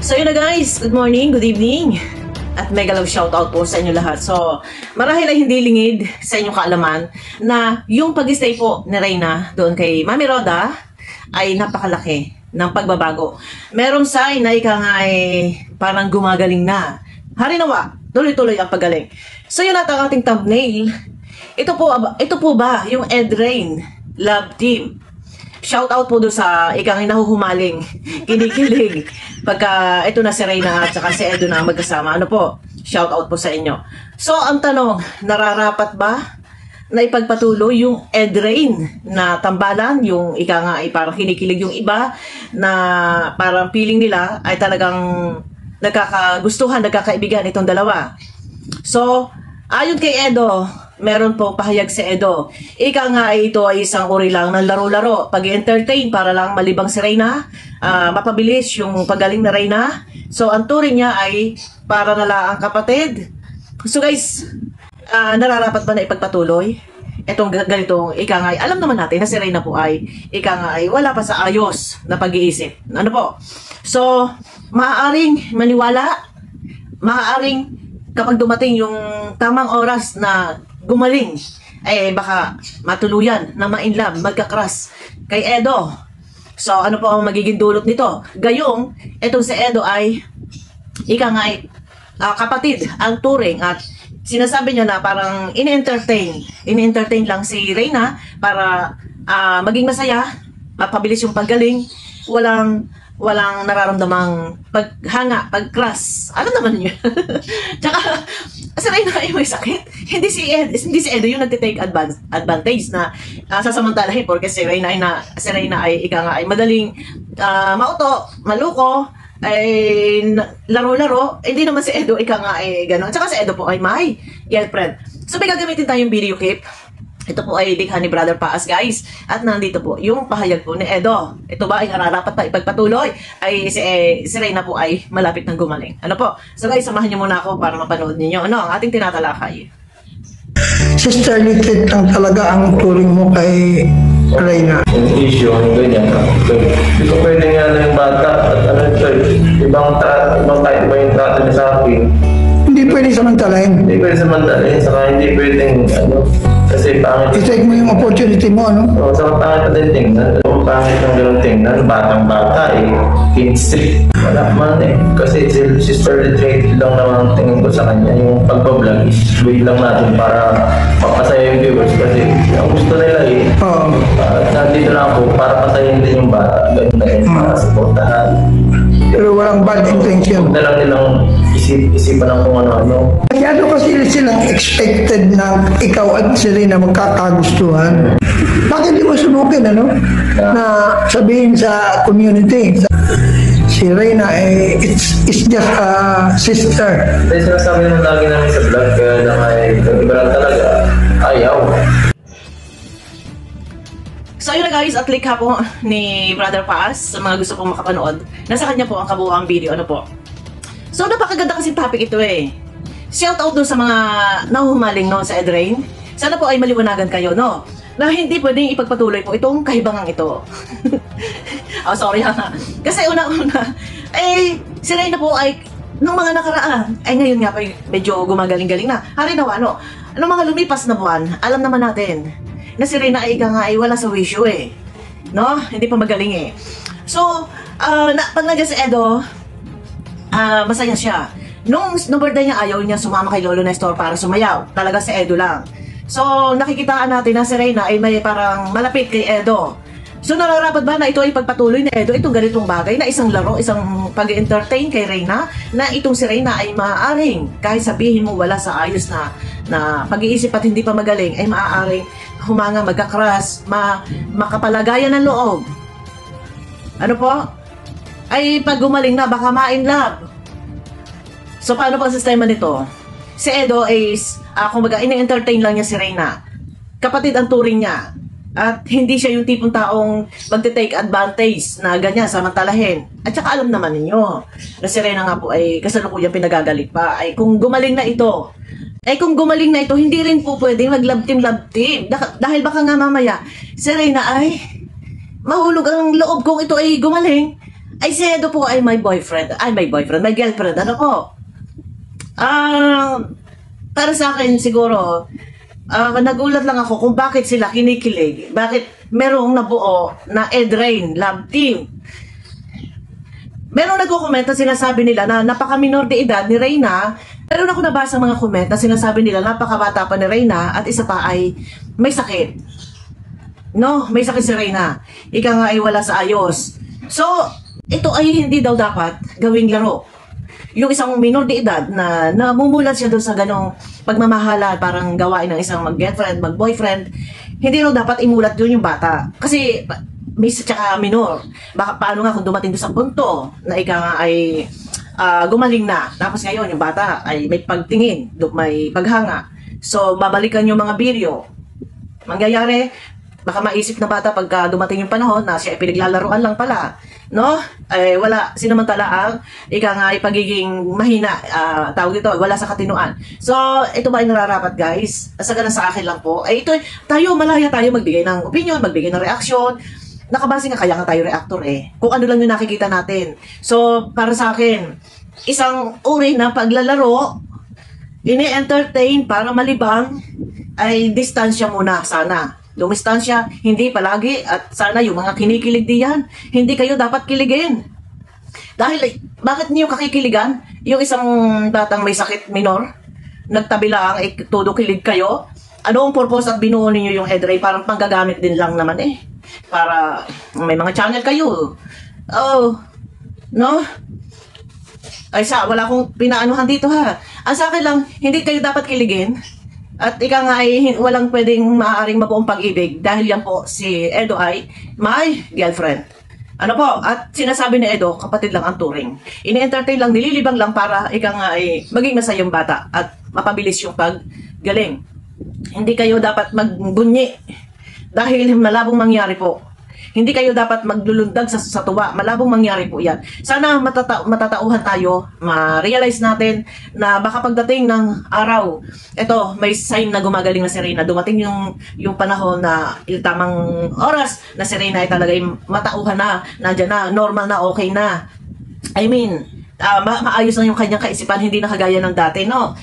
So yun na guys, good morning, good evening. At mega love shoutout po sa inyo lahat. So, marahil ay hindi lingid sa inyong kaalaman na yung pag-stay po ni Reyna doon kay Mami Roda ay napakalaki ng pagbabago. Merong sign na ika nga ay parang gumagaling na. Harinawa, tuloy-tuloy ang pagaling. So yun at ang ating thumbnail. Ito po, ito po ba yung Ed Rain Love Team? Shout out po doon sa ikang nahuhumaling, kinikilig. Pagka ito na si Reyna at saka si Edo na magkasama. Ano po? Shout out po sa inyo. So, ang tanong, nararapat ba na ipagpatuloy yung Edrain na tambalan, yung ika nga ay parang kinikilig yung iba na parang feeling nila ay talagang nagkakagustuhan, nagkakaibigan itong dalawa. So, ayon kay Edo, meron po pahayag si Edo. Ika nga ito ay isang uri lang ng laro-laro. Pag-entertain para lang malibang si Reyna, uh, mapabilis yung pagaling na Reyna. So, ang turing niya ay para nala ang kapatid. So guys, uh, nararapat ba na ipagpatuloy? Itong ganitong ika nga, alam naman natin na si Reyna po ay ika nga ay wala pa sa ayos na pag-iisip. Ano po? So, maaaring maniwala, maaaring kapag dumating yung tamang oras na gumaling, eh baka matuluyan na ma-inlove, magkakras kay Edo. So, ano po ang magiging dulot nito? Gayong, itong si Edo ay ika nga ay uh, kapatid ang turing at sinasabi niya na parang in-entertain. In-entertain lang si Reyna para uh, maging masaya, mapabilis yung paggaling, walang walang nararamdamang paghanga, pag-crush. Ano naman niya? Tsaka, si Reyna ay may sakit. Hindi si Ed, hindi si Edo yung nagtitake advance, advantage na uh, sasamantalahin porque si Reyna ay na, si Reyna ay ika nga ay madaling uh, mauto, maluko, ay laro-laro, hindi naman si Edo, ika nga ay gano'n. Tsaka si Edo po ay may girlfriend. So may gagamitin tayong video clip. Ito po ay likha ni Brother Paas, guys. At nandito po yung pahayag po ni Edo. Ito ba ay nararapat pa ipagpatuloy? Ay si, eh, si Reyna po ay malapit ng gumaling. Ano po? So guys, samahan niyo muna ako para mapanood niyo ano ang ating tinatalakay. Sister Little lang talaga ang turing mo kay Reyna. Yung issue, yung ganyan. Hindi ko pwede nga na yung bata at ano ibang, ta ibang type ba yung trato niya sa akin. Hindi pwede samantalahin. Hindi pwede samantalahin, saka hindi pwedeng ano, kasi pangit. I-take mo yung opportunity mo, ano? Oo, saka pangit na din tingnan. Ang pangit ng ganun tingnan, batang bata eh, 15. Wala man eh. Kasi si Sister Little lang naman ang tingin ko sa kanya. Yung pagpa-vlog is way lang natin para mapasaya yung viewers kasi ang gusto nila eh. Oo. Uh, nandito lang ako para pasayin din yung bata. Ganun na yun, para supportahan. Pero walang bad intention. Huwag na lang nilang isip, isipan ng kung ano-ano. Masyado kasi silang expected na ikaw at si Reyna magkakagustuhan. Bakit di mo subukin, ano? Na sabihin sa community, si Reyna eh, it's, it's just a sister. Kasi sinasabi naman lagi namin sa vlog, kaya lang ay iba talaga, ayaw. So yun na guys, at likha po ni Brother Paas sa mga gusto pong makapanood. Nasa kanya po ang kabuuang video. Ano po? So napakaganda kasi topic ito eh. Shout out dun sa mga nahuhumaling no, sa Edrain. Sana po ay maliwanagan kayo no na hindi pwedeng ipagpatuloy po itong kahibangang ito. oh, sorry ha. Kasi una-una, eh, si Reyna po ay, nung mga nakaraan, ay ngayon nga pa medyo gumagaling-galing na. Hari nawa, ano, nung mga lumipas na buwan, alam naman natin, na si Reyna ay nga ay wala sa wisyo eh. No? Hindi pa magaling eh. So, uh, na, pag nandiyan si Edo, uh, masaya siya. Nung, nung birthday niya, ayaw niya sumama kay Lolo Nestor para sumayaw. Talaga si Edo lang. So, nakikitaan natin na si Reyna ay may parang malapit kay Edo. So, nararapat ba na ito ay pagpatuloy ni Edo itong ganitong bagay na isang laro, isang pag-entertain kay Reyna na itong si Reyna ay maaaring kahit sabihin mo wala sa ayos na na pag-iisip at hindi pa magaling ay maaaring humanga, magkakras, ma, makapalagayan ng loob. Ano po? Ay pag gumaling na baka ma-in love. So paano pa ang sistema nito? Si Edo is, uh, kumbaga, ini-entertain lang niya si Reyna. Kapatid ang turing niya. At hindi siya yung tipong taong magte-take advantage na ganyan, samantalahin. At saka alam naman ninyo, na si Reyna nga po ay kasalukuyang pinagagalit pa. Ay kung gumaling na ito, ay kung gumaling na ito, hindi rin po pwedeng mag-love team, love team. Dah- dahil baka nga mamaya, si Reyna ay mahulog ang loob kung ito ay gumaling. Ay, si Edo po ay my boyfriend. Ay, my boyfriend, my girlfriend. Ano po? Ah, para sa akin siguro, ah, nagulat lang ako kung bakit sila kinikilig. Bakit merong nabuo na Edrain Love Team. Meron nagko-comment na sinasabi nila na napaka-minor de edad ni Reyna. Meron ako nabasa mga comment na sinasabi nila napakabata pa ni Reyna at isa pa ay may sakit. No, may sakit si Reyna. Ika nga ay wala sa ayos. So, ito ay hindi daw dapat gawing laro. Yung isang minor de edad na namumulat siya doon sa ganong pagmamahala, parang gawain ng isang mag-girlfriend, mag-boyfriend, hindi raw dapat imulat doon yung bata. Kasi, miss tsaka minor. Baka paano nga kung dumating doon sa punto na ika nga ay ah, gumaling na. Tapos ngayon, yung bata ay may pagtingin, may paghanga. So, babalikan yung mga video. Mangyayari, baka maisip na bata pagka dumating yung panahon na siya ay pinaglalaroan lang pala. No? Eh, wala, sinamantala ang ika nga ay pagiging mahina, ah, tawag ito, wala sa katinuan. So, ito ba ay nararapat guys? Sa ganun sa akin lang po. Eh, ito, tayo, malaya tayo magbigay ng opinion, magbigay ng reaksyon. Nakabase nga kaya nga tayo reactor eh. Kung ano lang yung nakikita natin. So, para sa akin, isang uri na paglalaro, ini-entertain para malibang, ay distansya muna sana. Lumistansya, hindi palagi at sana yung mga kinikilig diyan, hindi kayo dapat kiligin. Dahil eh, bakit niyo kakikiligan? Yung isang batang may sakit minor, nagtabi lang, eh, todo kilig kayo. Ano ang purpose at binuo ninyo yung head ray? Parang panggagamit din lang naman eh. Para may mga channel kayo. Oh, no? Ay sa, wala akong pinaanuhan dito ha. Ang sa akin lang, hindi kayo dapat kiligin. At ika nga ay walang pwedeng maaaring mabuong pag-ibig dahil yan po si Edo ay my girlfriend. Ano po, at sinasabi ni Edo, kapatid lang ang turing. Ini-entertain lang, nililibang lang para ika nga ay maging masayang bata at mapabilis yung paggaling. Hindi kayo dapat magbunyi dahil malabong mangyari po. Hindi kayo dapat maglulundag sa, sa tuwa. Malabong mangyari po yan. Sana matata- matatauhan tayo, ma-realize natin na baka pagdating ng araw, eto, may sign na gumagaling na si Reyna. Dumating yung, yung panahon na yung tamang oras na si Reyna ay talaga matauhan na, nandyan na, normal na, okay na. I mean, ah, ma- maayos na yung kanyang kaisipan, hindi na kagaya ng dati, no?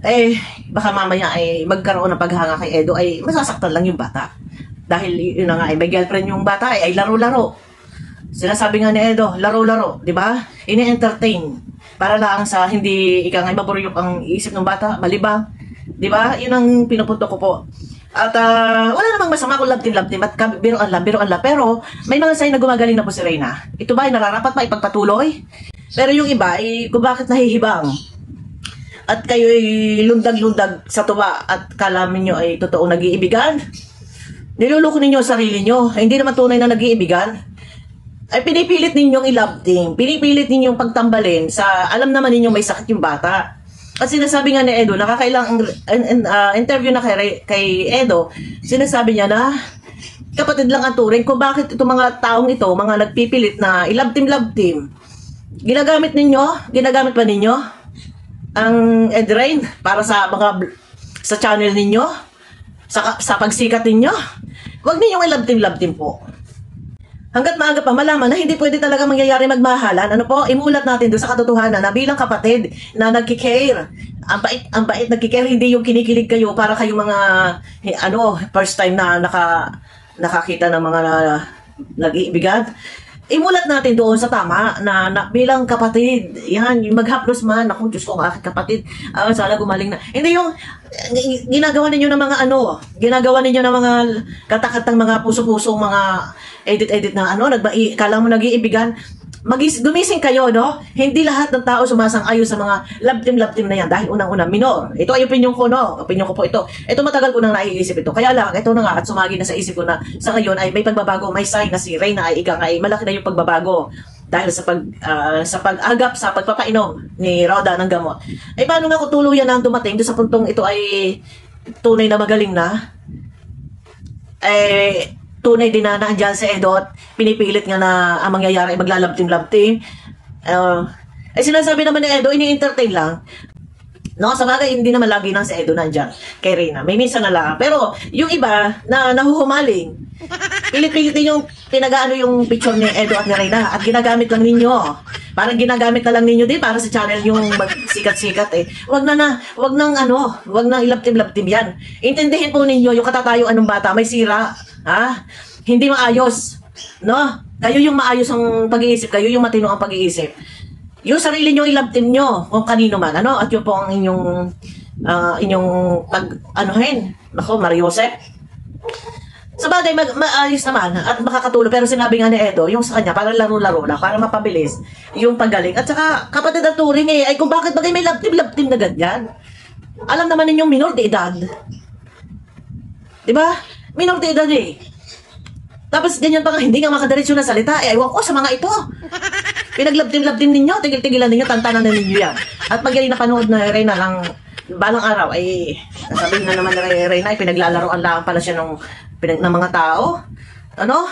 Eh, baka mamaya ay magkaroon ng paghanga kay Edo ay masasaktan lang yung bata. Dahil yun na nga, ay may girlfriend yung bata ay, ay laro-laro. Sinasabi nga ni Edo, laro-laro, di ba? Ini-entertain. Para lang sa hindi ika nga maburyok ang isip ng bata, malibang. Di ba? Yun ang pinupunto ko po. At ah, wala namang masama kung love team, love team at kab- biro ang love, biro ang love. Pero may mga sign na gumagaling na po si Reyna. Ito ba ay nararapat pa ipagpatuloy? Pero yung iba, ay kung bakit nahihibang? At kayo'y lundag-lundag sa tuwa at kalamin nyo ay totoong nag-iibigan? Niluloko ninyo ang sarili nyo. Ay, hindi naman tunay na nag-iibigan. Ay pinipilit ninyong i-love team. Pinipilit ninyong pagtambalin sa alam naman ninyong may sakit yung bata. At sinasabi nga ni Edo, nakakailang an- an- ah, interview na kay, kay Edo, sinasabi niya na kapatid lang ang turing kung bakit itong mga taong ito, mga nagpipilit na i-love team, love team. Ginagamit ninyo, ginagamit pa ninyo ang Edrain para sa mga sa channel ninyo, sa, sa pagsikat ninyo. Huwag ninyong i-love team, love team po. Hanggat maaga pa malaman na hindi pwede talaga mangyayari magmahalan, ano po, imulat natin doon sa katotohanan na bilang kapatid na nagkikare, ang bait, ang bait nagkikare, hindi yung kinikilig kayo para kayo mga, eh, ano, first time na naka, nakakita ng mga nag-iibigan. Imulat natin doon sa tama na, na bilang kapatid, yan, maghaplos man, ako, Diyos ko, ang aking kapatid, ah, sana gumaling na. Hindi yung, ginagawa ninyo ng mga ano, ginagawa ninyo ng mga katakatang mga puso-pusong mga edit-edit na ano, nagba, i- kala mo nag-iibigan, magis, gumising kayo, no? Hindi lahat ng tao sumasang-ayon sa mga team na yan dahil unang-una, minor. Ito ay opinion ko, no? Opinion ko po ito. Ito matagal ko nang naiisip ito. Kaya lang, ito na nga, at sumagi na sa isip ko na sa ngayon ay may pagbabago, may sign na si Reyna ay ika nga ay malaki na yung pagbabago dahil sa pag ah, sa pag-agap sa pagpapainom ni Roda ng gamot. Ay paano nga kung tuluyan na ang dumating doon sa puntong ito ay tunay na magaling na? eh, tunay din na naandyan sa Edot, pinipilit nga na ang mangyayari ay maglalab team love team. Uh, eh sinasabi naman ni Edo, ini-entertain lang. No, sa bagay, hindi naman lagi nang si Edo nandyan kay Reyna. May minsan na lang. Pero, yung iba na nahuhumaling, pilit-pilit din yung pinagaano yung picture ni Edo at ni Reyna at ginagamit lang ninyo. Parang ginagamit na lang ninyo din para sa channel yung sikat-sikat eh. Wag na na, wag nang ano, wag nang ilaptim-laptim yan. Intindihin po ninyo yung katatayuan ng bata, may sira. Ha? Hindi maayos. No? Kayo yung maayos ang pag-iisip, kayo yung matino ang pag-iisip yung sarili nyo ilabtim nyo kung kanino man, ano, at yun po ang inyong, ah, inyong pag, anuhin, nako, Mariosep. Sa bagay, mag, maayos naman at makakatulong. Pero sinabi nga ni Edo, yung sa kanya, para laro-laro lang, para mapabilis yung paggaling. At saka, kapatid ang turing eh, ay kung bakit bagay may labtim-labtim na ganyan. Alam naman ninyong minor de edad. Di ba? Minor de edad eh. Tapos ganyan pa nga, hindi nga makadiretso na salita. Eh, aywan ko sa mga ito. Pinaglabdim-labdim ninyo, tigil-tigilan ninyo, tantanan na ninyo yan. At pag yan napanood na Reyna lang, balang araw, ay sasabihin na naman ni Reyna, ay pinaglalaroan lang pala siya ng, ng mga tao. Ano?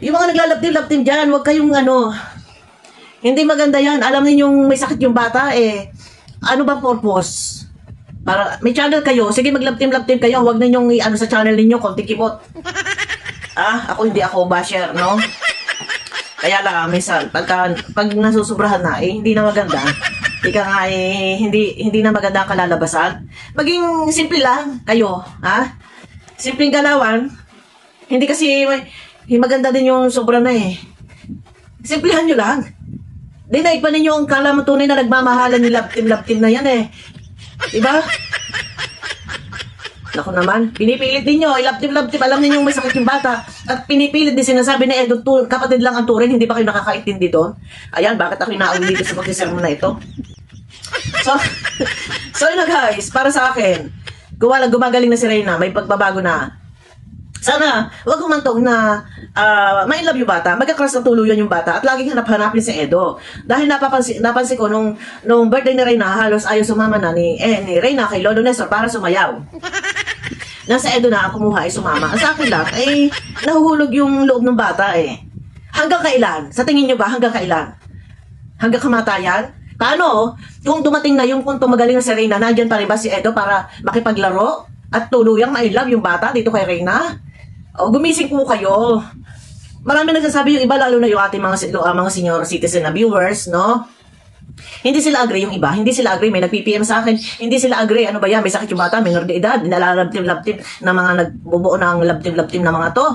Yung mga naglalabdim-labdim dyan, huwag kayong ano, hindi maganda yan. Alam ninyong may sakit yung bata, eh, ano ba purpose? Para, may channel kayo, sige maglabtim-labtim kayo, huwag ninyong i-ano sa channel ninyo, konti kibot. Ah, ako hindi ako basher, no? Kaya lang, minsan, pagka, pag nasusobrahan na, eh, hindi na maganda. Ika nga, eh, hindi, hindi na maganda ang kalalabasan. Maging simple lang kayo, ha? Simpleng galawan. Hindi kasi, may, maganda din yung sobra na eh. Simplihan nyo lang. Dinaig pa ninyo ang kala mo tunay na nagmamahalan ni Laptim-Laptim na yan eh. Diba? Naku naman, pinipilit din nyo, ilaptip-laptip, alam niyo may sakit yung bata. At pinipilit din sinasabi na Edo, tu- kapatid lang ang turin, hindi ba kayo nakakaintindi doon? Ayan, bakit ako inaawin dito sa pagsisermon na ito? So, so yun na guys, para sa akin, gumala, gumagaling na si Reyna, may pagbabago na. Sana, wag humantong na uh, may love yung bata, magkakross na tuluyan yung bata, at laging hanap-hanapin si Edo. Dahil napapansin, napansin ko nung, nung birthday ni Reyna, halos ayaw sumama na ni, eh, ni Reyna kay Lolo Nestor para sumayaw. Nasa Edo na ako kumuha ay sumama. Sa akin lang, ay nahuhulog yung loob ng bata eh. Hanggang kailan? Sa tingin nyo ba, hanggang kailan? Hanggang kamatayan? Paano? Kung dumating na yung kung tumagaling na si Reyna, nandyan pa rin ba si Edo para makipaglaro? At tuluyang ma love yung bata dito kay Reyna? O, gumising po kayo. Marami nagsasabi yung iba, lalo na yung ating mga, uh, mga senior citizen na viewers, no? Hindi sila agree yung iba. Hindi sila agree. May nag-PPM sa akin. Hindi sila agree. Ano ba yan? May sakit yung bata. Minor de edad. Nilalabtim-labtim na mga nagbubuo ng labtim-labtim na mga to.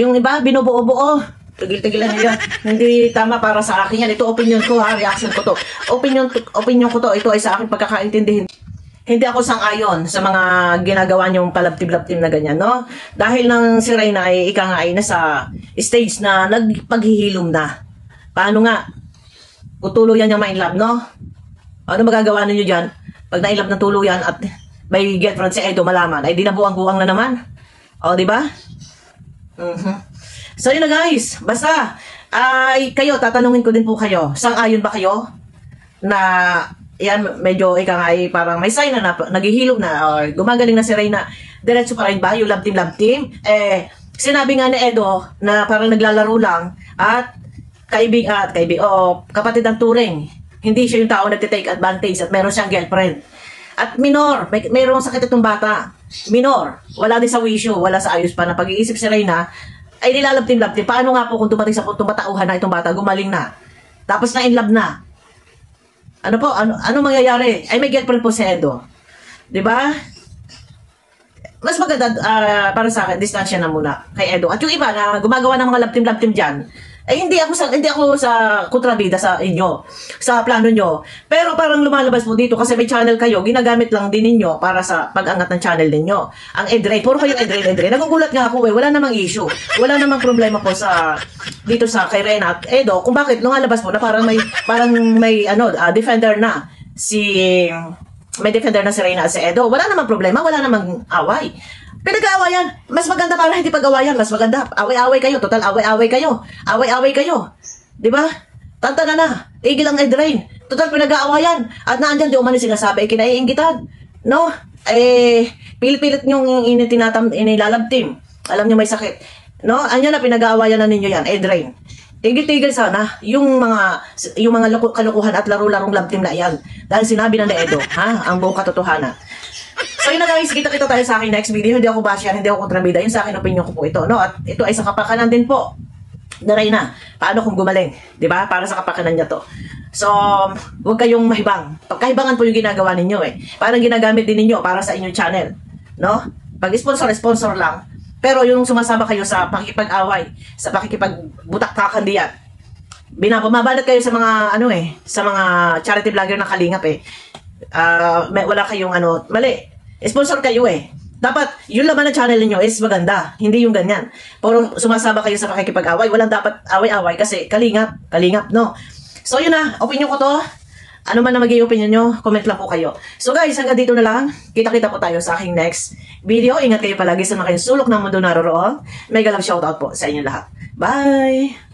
Yung iba, binubuo-buo. Tigil-tigilan nila. Hindi tama para sa akin yan. Ito opinion ko ha. Reaction ko to. Opinion, opinion ko to. Ito ay sa akin pagkakaintindihin. Hindi ako sang-ayon sa mga ginagawa niyong palabtib-labtib na ganyan, no? Dahil nang si Reyna ay ika nga ay nasa stage na nagpaghihilom na. Paano nga? Utuluyan niya ma-inlove, no? Ano magagawa ninyo dyan? Pag na-inlove na tuluyan at may girlfriend si Edo malaman, ay dinabuang-buang na naman. O, di ba? Mhm. So, yun na guys. Basta, ay kayo, tatanungin ko din po kayo. Sang-ayon ba kayo na yan, medyo ika nga ay parang may sign na, na naghihilom na or gumagaling na si Reyna. Diretso pa rin ba yung love team, love team? Eh, sinabi nga ni Edo na parang naglalaro lang at kaibig at kaibig o kapatid ng turing. Hindi siya yung tao nagtitake advantage at meron siyang girlfriend. At minor, may, mayroong sakit itong bata. Minor, wala din sa wisyo, wala sa ayos pa na pag-iisip si Reyna, ay nilalabtim-labtim. Paano nga po kung dumating sa puntong matauhan na itong bata, gumaling na. Tapos na in love na. Ano po, ano, ano mangyayari? Ay may girlfriend po si Edo. 'Di ba? Mas maganda ah, para sa akin, distansya na muna kay Edo. At yung iba na gumagawa ng mga labtim-labtim diyan, eh hindi ako sa hindi ako sa kontrabida sa inyo, sa plano nyo. Pero parang lumalabas po dito kasi may channel kayo, ginagamit lang din ninyo para sa pag-angat ng channel ninyo. Ang Edray, puro kayo Edray, Edray. Nagugulat nga ako eh, wala namang issue. Wala namang problema po sa dito sa kay Rena at Edo kung bakit lumalabas po na parang may parang may ano ah, defender na si may defender na si Reyna at si Edo. Wala namang problema, wala namang away. Pinag-aawayan. Mas maganda para hindi pag-awayan. Mas maganda. Away-away kayo. Total, away-away kayo. Away-away kayo. Di ba? Tanta na na. Tigil ang Edrain. Total, pinag-aawayan. At naandyan, di umano sinasabi, ay kinaiingitan. No? Eh, pilit-pilit yung initinatam, inilalabtim. Alam nyo may sakit. No? Anyan na, pinag-aawayan na ninyo yan. Edrain. tigil-tigil sana yung mga yung mga kalokohan at laro-larong love team na yan. Dahil sinabi ng Edo, ha? Ang buong katotohanan. So yun na guys, kita-kita tayo sa aking next video. Hindi ako basher, hindi ako kontrabida. Yun sa akin opinion ko po ito. No? At ito ay sa kapakanan din po. Daray na. Paano kung gumaling? ba? Para sa kapakanan niya to. So, huwag kayong mahibang. Pagkahibangan po yung ginagawa ninyo eh. Parang ginagamit din ninyo para sa inyong channel. No? Pag sponsor, sponsor lang. Pero yung sumasama kayo sa pakikipag-away, sa pakikipag-butak-takan diyan, binabumabanat kayo sa mga ano eh, sa mga charity vlogger ng Kalingap eh. Ah, may, wala kayong ano, mali. Sponsor kayo eh. Dapat yung laman ng channel niyo is maganda, hindi yung ganyan. Puro sumasama kayo sa pakikipag-away, walang dapat away-away kasi kalingap, kalingap, no. So yun na, opinion ko to. Ano man na magiging opinion nyo, comment lang po kayo. So guys, hanggang dito na lang. Kita-kita po tayo sa aking next video. Ingat kayo palagi sa mga sulok ng mundo naroroon. Mega love shoutout po sa inyo lahat. Bye!